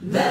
That